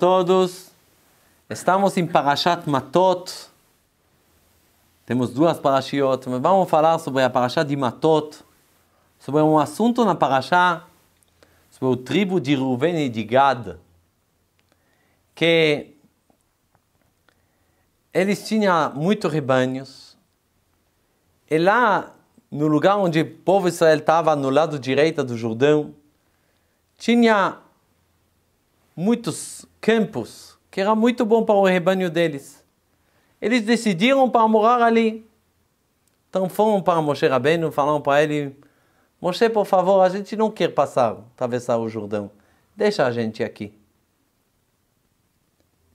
todos. Estamos em Parashat Matot. Temos duas parashiot, mas vamos falar sobre a Parashat de Matot, sobre um assunto na Parashat, sobre o tribo de Ruven e de Gad, que eles tinham muitos rebanhos, e lá, no lugar onde o povo de Israel estava, no lado direito do Jordão, tinha muitos campos, que era muito bom para o rebanho deles. Eles decidiram para morar ali. Então foram para Moshe Rabbeinu, falaram para ele, Moshe, por favor, a gente não quer passar, atravessar o Jordão. Deixa a gente aqui.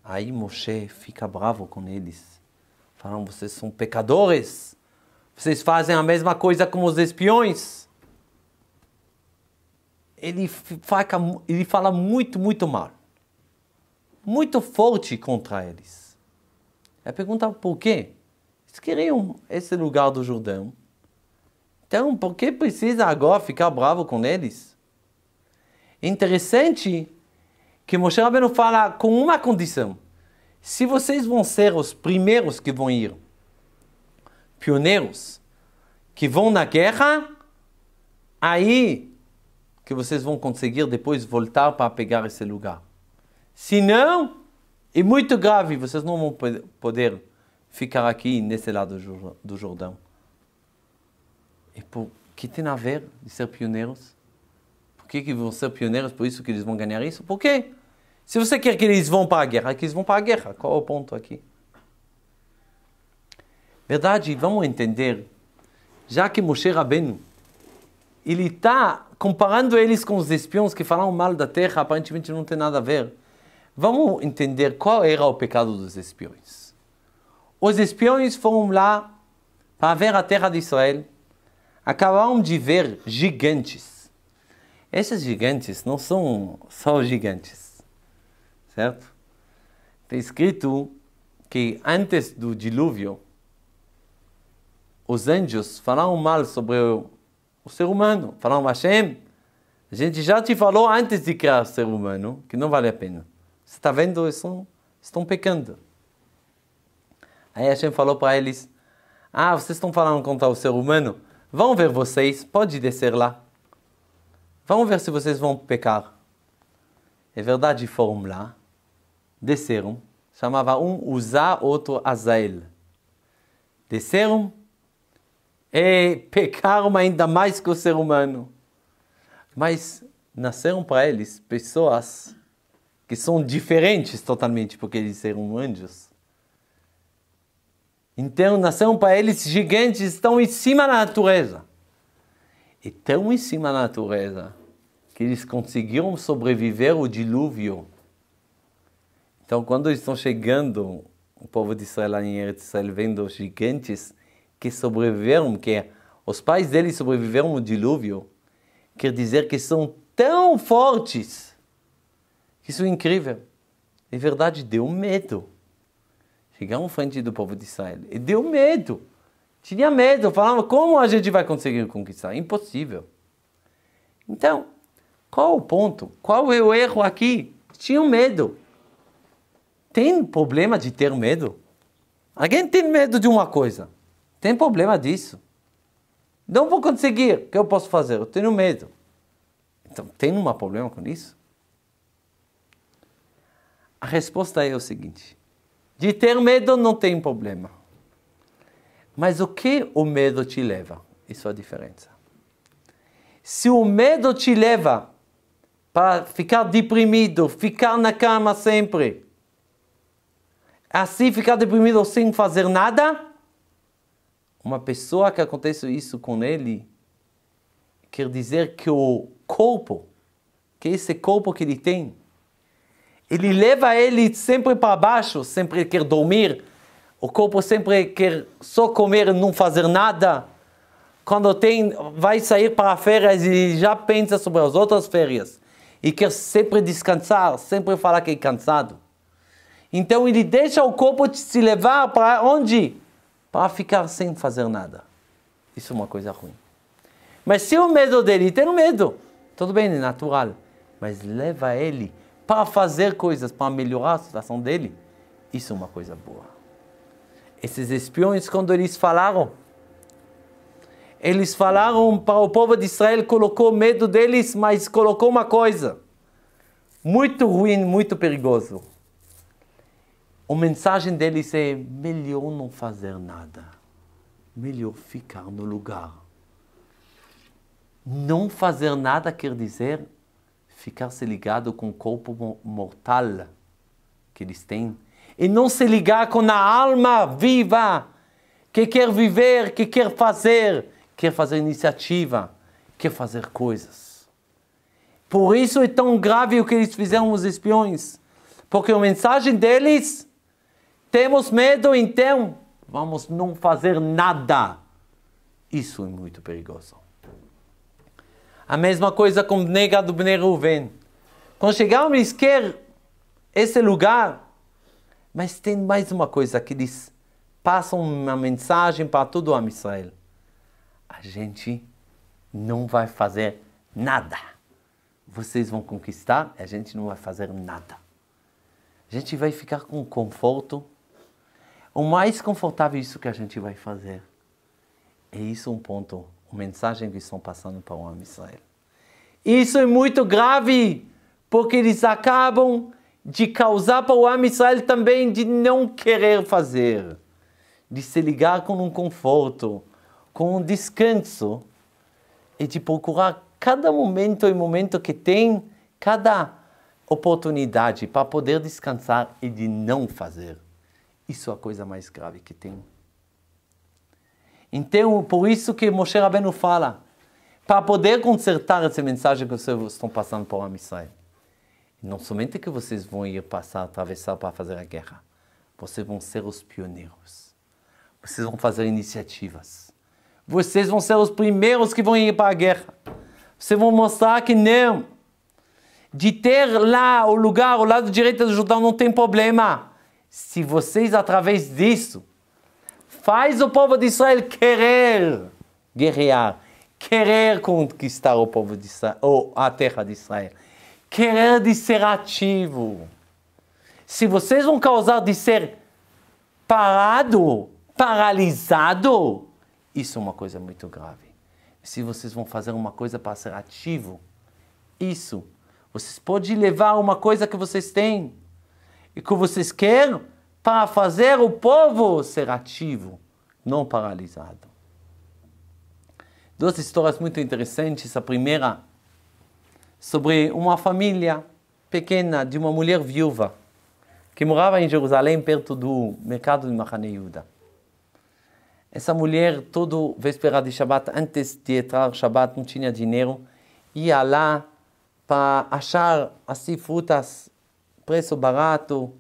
Aí Moshe fica bravo com eles. Falam, vocês são pecadores. Vocês fazem a mesma coisa como os espiões. Ele, fica, ele fala muito, muito mal muito forte contra eles. Aí pergunta por quê? Eles queriam esse lugar do Jordão. Então, por que precisa agora ficar bravo com eles? Interessante que Moshe Rabbeinu fala com uma condição. Se vocês vão ser os primeiros que vão ir, pioneiros, que vão na guerra, aí que vocês vão conseguir depois voltar para pegar esse lugar. Se não, é muito grave, vocês não vão poder ficar aqui nesse lado do Jordão. E por que tem a ver de ser pioneiros? Por que, que vão ser pioneiros? Por isso que eles vão ganhar isso? Por quê? Se você quer que eles vão para a guerra, que eles vão para a guerra. Qual é o ponto aqui? Verdade, vamos entender. Já que Moshe Rabbeinu, ele está comparando eles com os espiões que falam mal da terra, aparentemente não tem nada a ver. Vamos entender qual era o pecado dos espiões. Os espiões foram lá para ver a terra de Israel, acabaram de ver gigantes. Esses gigantes não são só gigantes, certo? Está escrito que antes do dilúvio, os anjos falaram mal sobre o, o ser humano. Falaram, Hashem, a gente já te falou antes de criar o ser humano que não vale a pena. Você está vendo? Estão, estão pecando. Aí Hashem falou para eles: Ah, vocês estão falando contra o ser humano? Vão ver vocês, pode descer lá. Vamos ver se vocês vão pecar. É verdade, foram lá, desceram, chamava um Uzá, outro Azael. Desceram e pecaram ainda mais que o ser humano. Mas nasceram para eles pessoas que são diferentes totalmente, porque eles eram anjos. Então, nasceram para eles gigantes, estão em cima da natureza. E tão em cima da natureza que eles conseguiram sobreviver ao dilúvio. Então, quando eles estão chegando, o povo de Israel em Eretz Israel vendo os gigantes que sobreviveram, que os pais deles sobreviveram ao dilúvio, quer dizer que são tão fortes isso é incrível. É verdade, deu medo. Chegaram frente do povo de Israel e deu medo. Tinha medo, falava, como a gente vai conseguir conquistar? Impossível. Então, qual o ponto? Qual é o erro aqui? Tinham medo. Tem problema de ter medo? Alguém tem medo de uma coisa? Tem problema disso? Não vou conseguir. O que eu posso fazer? Eu tenho medo. Então, tem um problema com isso? A resposta é o seguinte: de ter medo não tem problema. Mas o que o medo te leva? Isso é a diferença. Se o medo te leva para ficar deprimido, ficar na cama sempre, assim ficar deprimido sem fazer nada, uma pessoa que acontece isso com ele, quer dizer que o corpo, que esse corpo que ele tem, ele leva ele sempre para baixo, sempre quer dormir, o corpo sempre quer só comer não fazer nada. Quando tem, vai sair para férias e já pensa sobre as outras férias e quer sempre descansar, sempre falar que é cansado. Então ele deixa o corpo se levar para onde? Para ficar sem fazer nada. Isso é uma coisa ruim. Mas se o medo dele tem medo, tudo bem, é natural. Mas leva ele para fazer coisas para melhorar a situação dele, isso é uma coisa boa. Esses espiões, quando eles falaram, eles falaram para o povo de Israel, colocou medo deles, mas colocou uma coisa muito ruim, muito perigoso. A mensagem deles é melhor não fazer nada, melhor ficar no lugar. Não fazer nada quer dizer ficar se ligado com o corpo mortal que eles têm e não se ligar com a alma viva que quer viver, que quer fazer, quer fazer iniciativa, quer fazer coisas. Por isso é tão grave o que eles fizeram os espiões, porque a mensagem deles temos medo, então vamos não fazer nada. Isso é muito perigoso. A mesma coisa com o nega do Bnei Ruven. Quando chegaram, eles querem esse lugar mas tem mais uma coisa que eles passam uma mensagem para todo o Israel. A gente não vai fazer nada. Vocês vão conquistar, a gente não vai fazer nada. A gente vai ficar com conforto. O mais confortável é isso que a gente vai fazer. É isso um ponto, mensagem que estão passando para o Israel. Isso é muito grave, porque eles acabam de causar para o Am Israel também de não querer fazer, de se ligar com um conforto, com um descanso e de procurar cada momento e momento que tem, cada oportunidade para poder descansar e de não fazer. Isso é a coisa mais grave que tem. Então, por isso que Moshe Rabbeinu fala, para poder consertar essa mensagem que vocês estão passando Am Israel. Não somente que vocês vão ir passar, atravessar para fazer a guerra, vocês vão ser os pioneiros. Vocês vão fazer iniciativas. Vocês vão ser os primeiros que vão ir para a guerra. Vocês vão mostrar que não. De ter lá o lugar, o lado direito do Jordão, não tem problema. Se vocês, através disso, faz o povo de Israel querer guerrear, querer conquistar o povo de Israel, ou a terra de Israel querer de ser ativo. Se vocês vão causar de ser parado, paralisado, isso é uma coisa muito grave. Se vocês vão fazer uma coisa para ser ativo, isso, vocês podem levar uma coisa que vocês têm e que vocês querem para fazer o povo ser ativo, não paralisado. Duas histórias muito interessantes. A primeira sobre uma família pequena de uma mulher viúva que morava em Jerusalém, perto do mercado de Mahane Yehuda. Essa mulher, todo véspera de Shabbat, antes de entrar Shabbat, não tinha dinheiro, ia lá para achar assim frutas, preço barato.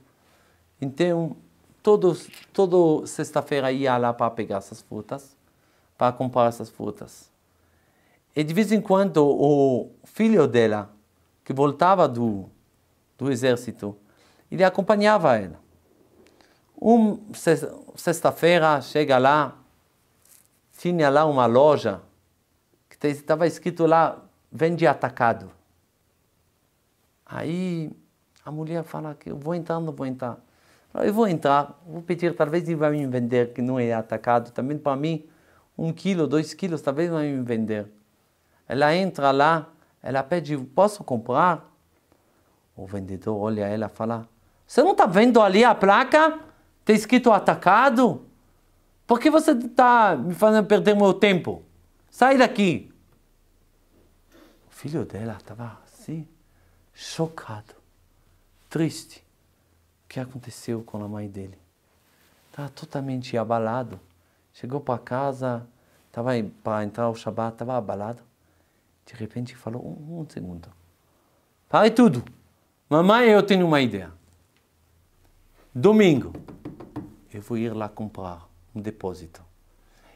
Então, todos, toda sexta-feira ia lá para pegar essas frutas, para comprar essas frutas. E de vez em quando o filho dela, que voltava do, do exército, ele acompanhava ela. Um, sexta-feira chega lá, tinha lá uma loja que estava escrito lá, vende atacado. Aí a mulher fala que eu vou entrar, não vou entrar. Eu vou entrar, vou pedir, talvez ele vai me vender, que não é atacado. Também para mim, um quilo, dois quilos, talvez vai me vender. Ela entra lá, ela pede, posso comprar? O vendedor olha ela e fala, você não está vendo ali a placa? Está escrito atacado? Por que você está me fazendo perder meu tempo? Sai daqui. O filho dela estava assim, chocado, triste. Que aconteceu com a mãe dele? Estava totalmente abalado. Chegou para casa, estava para entrar o Shabat, estava abalado. De repente falou, um, um segundo. Pare tudo. Mamãe, eu tenho uma ideia. Domingo, eu vou ir lá comprar um depósito.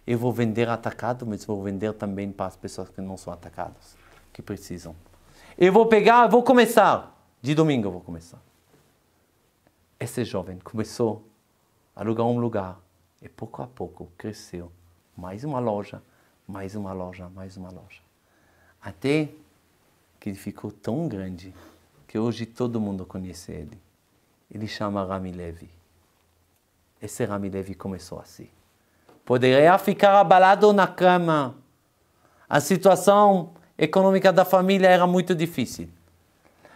Eu vou vender atacado, mas vou vender também para as pessoas que não são atacadas, que precisam. Eu vou pegar, vou começar. De domingo eu vou começar. Esse jovem começou a alugar um lugar e pouco a pouco cresceu. Mais uma loja, mais uma loja, mais uma loja. Até que ele ficou tão grande que hoje todo mundo conhece ele. Ele chama Rami Levi. Esse Rami Levi começou assim. Poderia ficar abalado na cama. A situação econômica da família era muito difícil.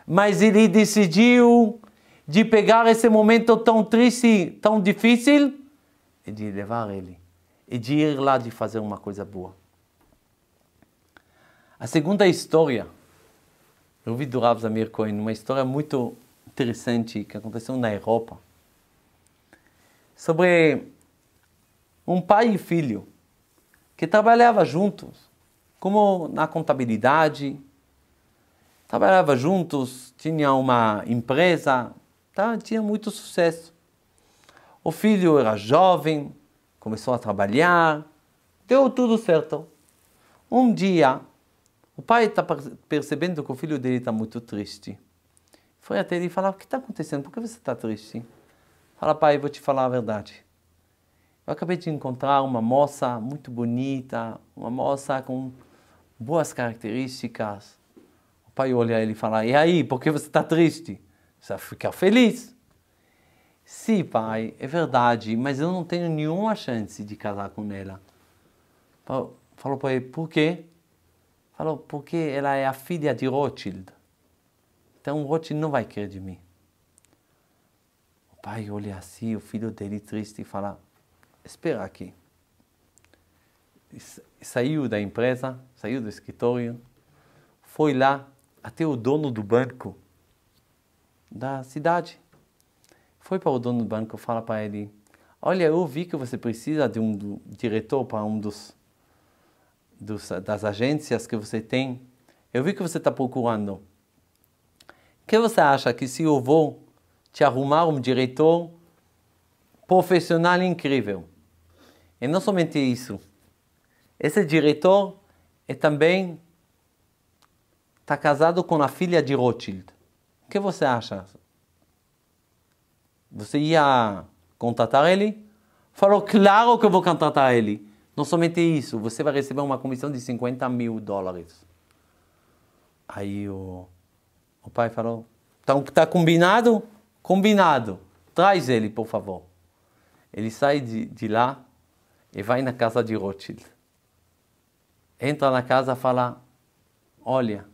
Mas ele decidiu de pegar esse momento tão triste, tão difícil, e de levar ele. E de ir lá de fazer uma coisa boa. A segunda história, eu vi do Rav Zamir Cohen, uma história muito interessante que aconteceu na Europa, sobre um pai e filho que trabalhavam juntos, como na contabilidade, trabalhavam juntos, tinha uma empresa, tá? tinha muito sucesso. O filho era jovem, começou a trabalhar, deu tudo certo. Um dia, o pai está percebendo que o filho dele está muito triste. Foi até ele falar: O que está acontecendo? Por que você está triste? Fala, pai, vou te falar a verdade. Eu acabei de encontrar uma moça muito bonita, uma moça com boas características. O pai olha ele e fala: E aí, por que você está triste? Vai ficar feliz. Sim, pai, é verdade, mas eu não tenho nenhuma chance de casar com ela. Falou para ele: Por quê? Falou, porque ela é a filha de Rothschild. Então Rothschild não vai querer de mim. O pai olha assim, o filho dele triste e fala, espera aqui. Saiu da empresa, saiu do escritório, foi lá até o dono do banco da cidade. Foi para o dono do banco, fala para ele, olha, eu vi que você precisa de um diretor para um dos dos, das agências que você tem, eu vi que você está procurando. O que você acha que se eu vou te arrumar um diretor profissional incrível? E não somente isso, esse diretor é também está casado com a filha de Rothschild. Que você acha? Você ia contratar ele? Falou, claro que eu vou contratar ele. Não somente isso, você vai receber uma comissão de 50 mil dólares. Aí o, o pai falou: Então tá combinado? Combinado. Traz ele, por favor. Ele sai de, de lá e vai na casa de Rothschild. Entra na casa e fala: Olha,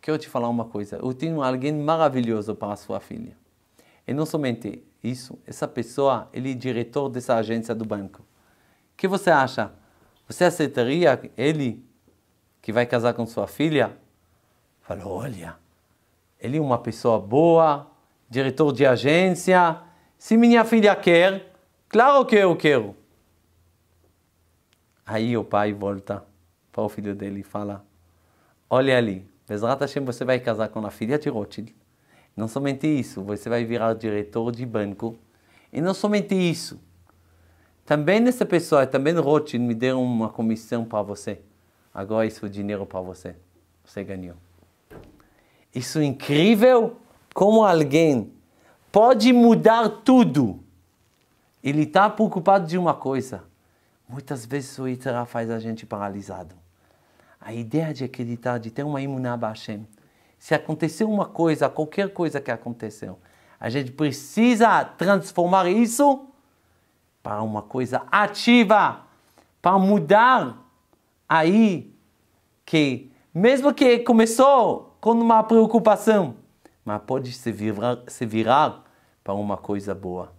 quero te falar uma coisa. Eu tenho alguém maravilhoso para a sua filha. E não somente isso, essa pessoa, ele é diretor dessa agência do banco. O que você acha? Você aceitaria ele que vai casar com sua filha? Falou, olha, ele é uma pessoa boa, diretor de agência. Se minha filha quer, claro que eu quero. Aí o pai volta para o filho dele e fala, olha ali, Bezrat Hashem, você vai casar com a filha de Rothschild. Não somente isso, você vai virar diretor de banco. E não somente isso, também essa pessoa, também Rothschild me deu uma comissão para você. Agora isso é dinheiro para você. Você ganhou. Isso é incrível como alguém pode mudar tudo. Ele está preocupado de uma coisa. Muitas vezes o Itara faz a gente paralisado. A ideia de acreditar, de ter uma imuná Hashem. Se aconteceu uma coisa, qualquer coisa que aconteceu, a gente precisa transformar isso para uma coisa ativa, para mudar aí que mesmo que começou com uma preocupação, mas pode se virar, se virar para uma coisa boa.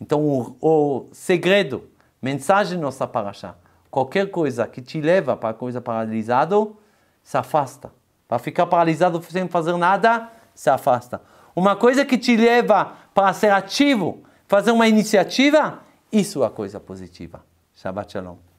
Então o, o segredo, mensagem nossa paraxá, qualquer coisa que te leva para coisa paralisado, se afasta. Para ficar paralisado sem fazer nada, se afasta. Uma coisa que te leva para ser ativo, fazer uma iniciativa, isso é a coisa positiva. Shabbat Shalom.